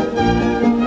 Música